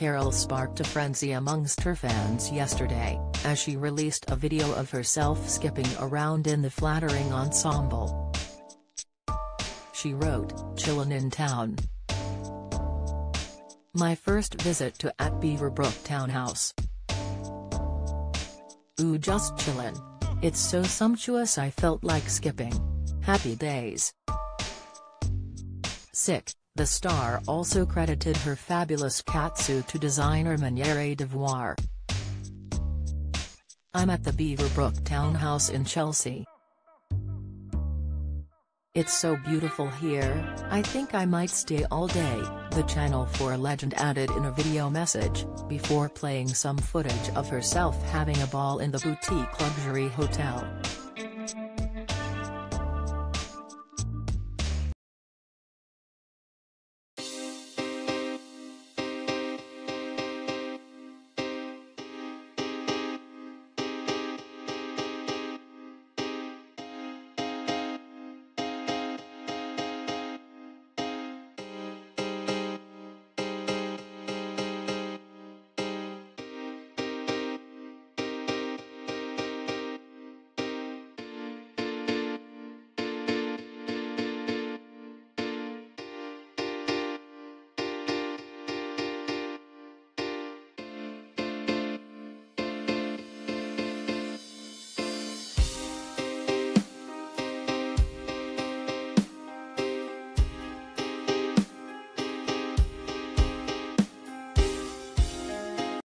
Carol sparked a frenzy amongst her fans yesterday, as she released a video of herself skipping around in the flattering ensemble. She wrote, Chillin' in town. My first visit to at Beaverbrook Townhouse. Ooh just chillin'. It's so sumptuous I felt like skipping. Happy days. Sick, the star also credited her fabulous catsuit to designer Manière De Voir. I'm at the Beaverbrook Townhouse in Chelsea. It's so beautiful here, I think I might stay all day, the Channel 4 legend added in a video message, before playing some footage of herself having a ball in the boutique luxury hotel.